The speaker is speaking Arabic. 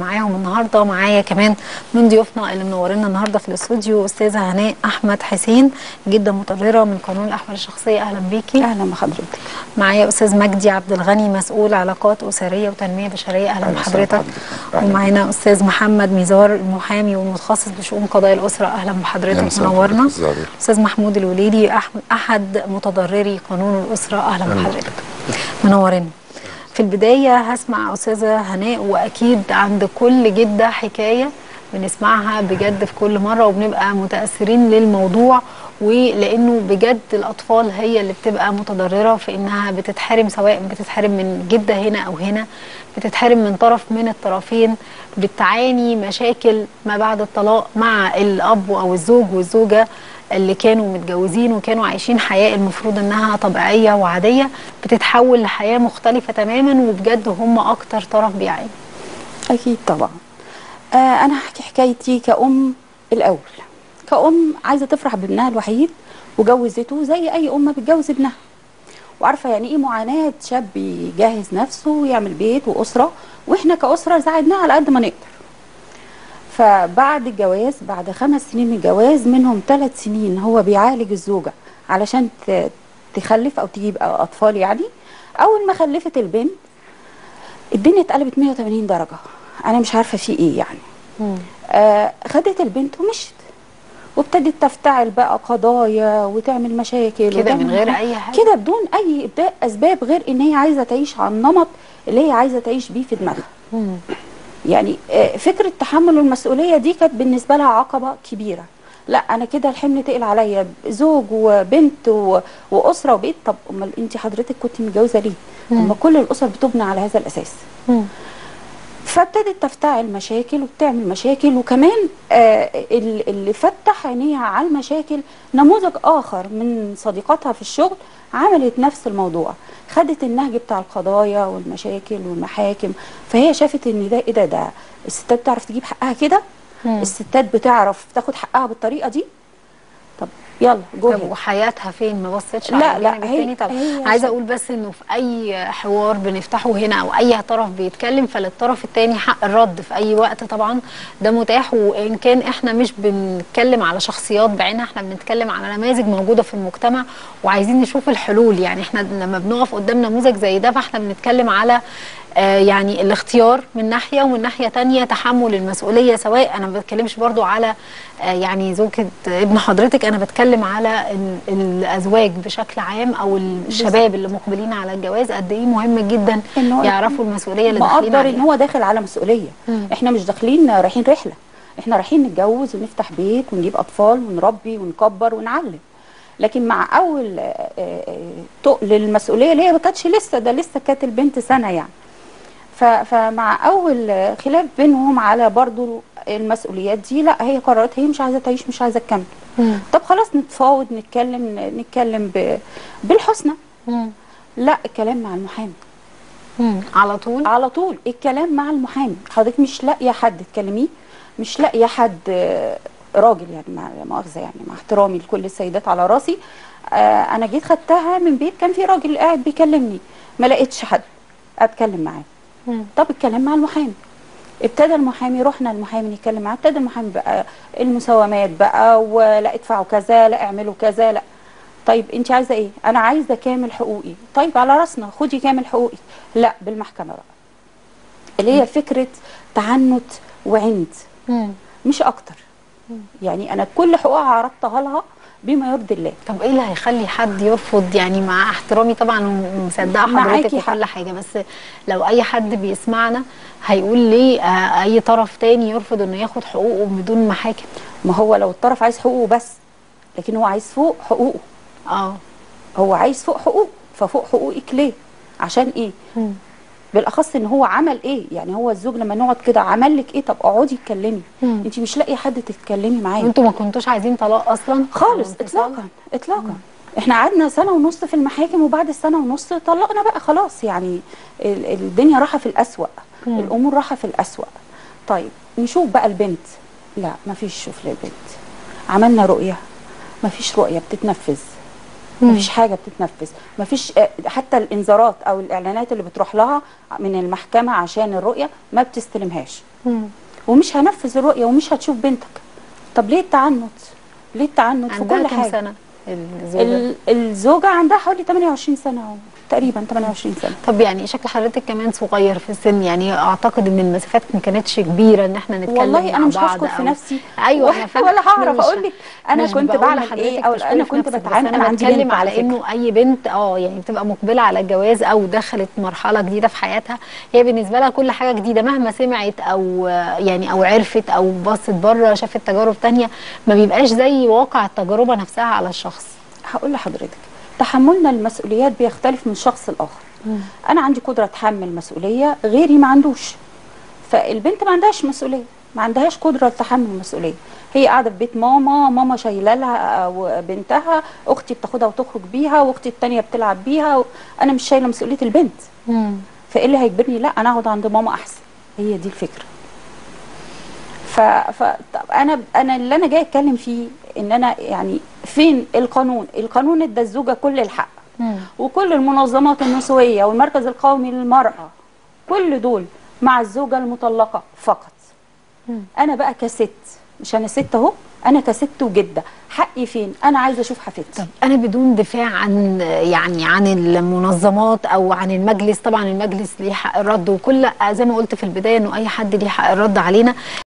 معاهم النهارده معايا كمان من ضيوفنا اللي منورينا النهارده في الاستوديو أستاذة هناء أحمد حسين جدا مطرره من قانون الأحوال الشخصية. أهلا بيكي. أهلا بحضرتك. معايا أستاذ مجدي عبد الغني مسؤول علاقات أسرية وتنمية بشرية. أهلا بحضرتك. ومعانا أستاذ محمد ميزار المحامي والمتخصص بشؤون قضايا الأسرة. أهلا بحضرتك. منورنا. أستاذ محمود الوليدي أحد متضرري قانون الأسرة. أهلا بحضرتك. منورين في البداية هسمع أستاذة هناء وأكيد عند كل جدة حكاية بنسمعها بجد في كل مرة وبنبقى متأثرين للموضوع ولأنه بجد الأطفال هي اللي بتبقى متضررة في إنها بتتحرم سواء بتتحرم من جدة هنا أو هنا بتتحرم من طرف من الطرفين بتعاني مشاكل ما بعد الطلاق مع الأب أو الزوج والزوجة. اللي كانوا متجوزين وكانوا عايشين حياة المفروض إنها طبيعية وعادية بتتحول لحياة مختلفة تماما وبجد هم أكتر طرف بيعاني أكيد طبعا. آه أنا هحكي حكايتي كأم الأول. كأم عايزة تفرح بابنها الوحيد وجوزته زي أي ام بتجوز ابنها. وعارفة يعني إيه معاناة شاب يجهز نفسه ويعمل بيت وأسرة وإحنا كأسرة ساعدناه على قد ما نقدر. فبعد الجواز بعد خمس سنين من الجواز منهم ثلاث سنين هو بيعالج الزوجة علشان تخلف أو تجيب أطفال يعني. أول ما خلفت البنت الدنيا اتقلبت 180 درجة. أنا مش عارفة في إيه يعني. آه خدت البنت ومشت وابتدت تفتعل بقى قضايا وتعمل مشاكل كده من غير أي حاجة. كده بدون أي أسباب غير إن هي عايزة تعيش على النمط اللي هي عايزة تعيش بيه في دماغها. يعني فكرة تحمل المسؤولية دي كانت بالنسبة لها عقبة كبيرة. لا أنا كده الحمل تقل عليا. زوج وبنت و... وأسرة وبيت طب أمال أنت حضرتك كنت متجوزة ليه؟ أما كل الأسر بتبنى على هذا الأساس. مم. فابتدت تفتعل مشاكل وبتعمل مشاكل وكمان آه اللي فتح عينيها على المشاكل نموذج آخر من صديقاتها في الشغل عملت نفس الموضوع. خدت النهج بتاع القضايا والمشاكل والمحاكم فهي شافت إن ده إيه ده ده الستات بتعرف تجيب حقها كده؟ الستات بتعرف تاخد حقها بالطريقة دي؟ يلا جوه طب وحياتها فين؟ ما بصتش لا لا هي طب هي عايزة أقول بس إنه في أي حوار بنفتحه هنا أو أي طرف بيتكلم فللطرف الثاني حق الرد في أي وقت طبعا. ده متاح وإن كان إحنا مش بنتكلم على شخصيات بعينها إحنا بنتكلم على نماذج موجودة في المجتمع وعايزين نشوف الحلول. يعني إحنا لما بنقف قدام نموذج زي ده فإحنا بنتكلم على يعني الاختيار من ناحية ومن ناحية تانية تحمل المسؤولية سواء أنا ما بتكلمش برضو على آه يعني زوجة ابن حضرتك أنا بتكلم على الأزواج بشكل عام أو الشباب اللي مقبلين على الجواز قد إيه مهم جدا يعرفوا المسؤولية اللي داخلين مقدر إن هو داخل على مسؤولية. مم. إحنا مش داخلين رايحين رحلة. إحنا رايحين نتجوز ونفتح بيت ونجيب أطفال ونربي ونكبر ونعلم. لكن مع أول تقل المسؤوليه اللي هي ما كانتش لسه ده لسه كانت البنت سنة يعني. فمع أول خلاف بينهم على برضو المسؤوليات دي لا هي قررت هي مش عايزة تعيش مش عايزة تكمل. طب خلاص نتفاوض نتكلم نتكلم بالحسنى. لا الكلام مع المحامي. على طول؟ على طول. الكلام مع المحامي. حضرتك مش لاقيه حد تكلميه مش لاقيه حد راجل يعني مع مؤاخذة يعني مع احترامي لكل السيدات على راسي. آه أنا جيت خدتها من بيت كان في راجل قاعد بيكلمني. ما لقيتش حد أتكلم معاه. طب الكلام مع المحامي. ابتدى المحامي رحنا المحامي نتكلم معاه ابتدى المحامي بقى المساومات بقى ولا ادفعوا كذا لا اعملوا كذا لا. طيب انت عايزة إيه؟ أنا عايزة كامل حقوقي. طيب على راسنا خدي كامل حقوقي لا بالمحكمة بقى. اللي هي فكرة تعنت وعند. مش أكتر. يعني أنا كل حقوقها عرضتها لها بما يرضي الله. طب إيه اللي هيخلي حد يرفض؟ يعني مع احترامي طبعا ومصدقة حضرتك وكل حاجة بس لو أي حد بيسمعنا هيقول ليه آه أي طرف تاني يرفض إنه ياخد حقوقه بدون محاكم. ما هو لو الطرف عايز حقوقه بس لكن هو عايز فوق حقوقه. آه. هو عايز فوق حقوقه ففوق حقوقك ليه؟ عشان إيه؟ مم. بالاخص ان هو عمل إيه؟ يعني هو الزوج لما نقعد كده عمل لك إيه؟ طب اقعدي اتكلمي. انت مش لاقية حد تتكلمي معاه. أنتوا ما كنتوش عايزين طلاق أصلا؟ خالص اطلاقا اطلاقا. مم. إحنا قعدنا سنة ونص في المحاكم وبعد السنة ونص طلقنا بقى خلاص. يعني الدنيا راحة في الأسوأ. مم. الأمور راحة في الأسوأ. طيب نشوف بقى البنت. لا ما فيش شوف للبنت. عملنا رؤية. ما فيش رؤية بتتنفذ. مفيش حاجة بتتنفذ. مفيش حتى الإنذارات أو الإعلانات اللي بتروح لها من المحكمة عشان الرؤية ما بتستلمهاش. ومش هنفذ الرؤية ومش هتشوف بنتك. طب ليه التعنت؟ ليه التعنت في عندها كل كام حاجة؟ سنة الزوجه ال- الزوجة؟ عندها حوالي 28 سنة أهو، تقريبا 28 سنة. طب يعني شكل حضرتك كمان صغير في السن يعني أعتقد إن المسافات ما كانتش كبيرة إن إحنا نتكلم والله أنا مش هشكر في نفسي. أيوه فاهمة. ولا هعرف أقول لك. أنا كنت بعمل إيه أو أنا كنت بتعامل أنا بتكلم على. إنه أي بنت آه يعني بتبقى مقبلة على الجواز أو دخلت مرحلة جديدة في حياتها هي بالنسبة لها كل حاجة جديدة. مهما سمعت أو يعني أو عرفت أو بصت بره شافت تجارب تانية ما بيبقاش زي واقع التجربة نفسها على الشخص. هقول لحضرتك. تحملنا المسؤوليات بيختلف من شخص لآخر. أنا عندي قدرة أتحمل مسؤولية غيري ما عندوش. فالبنت ما عندهاش مسؤولية ما عندهاش قدرة لتحمل المسؤوليه هي قاعدة في بيت ماما ماما شايلة لها أو بنتها أختي بتاخدها وتخرج بيها وأختي التانية بتلعب بيها أنا مش شايلة مسؤولية البنت. فإيه اللي هيجبرني؟ لا أنا اقعد عند ماما أحسن. هي دي الفكرة. ف... ف... طب أنا أنا اللي أنا جاي أتكلم فيه إن أنا يعني فين القانون؟ القانون ادى الزوجة كل الحق. وكل المنظمات النسوية والمركز القومي للمرأة كل دول مع الزوجة المطلقة فقط. أنا بقى كست. مش أنا ست أهو أنا كست وجدة. حقي فين؟ أنا عايزة أشوف حفيدتي. طب أنا بدون دفاع عن يعني عن المنظمات أو عن المجلس طبعا المجلس ليه حق الرد وكل زي ما قلت في البداية إنه أي حد ليه حق الرد علينا.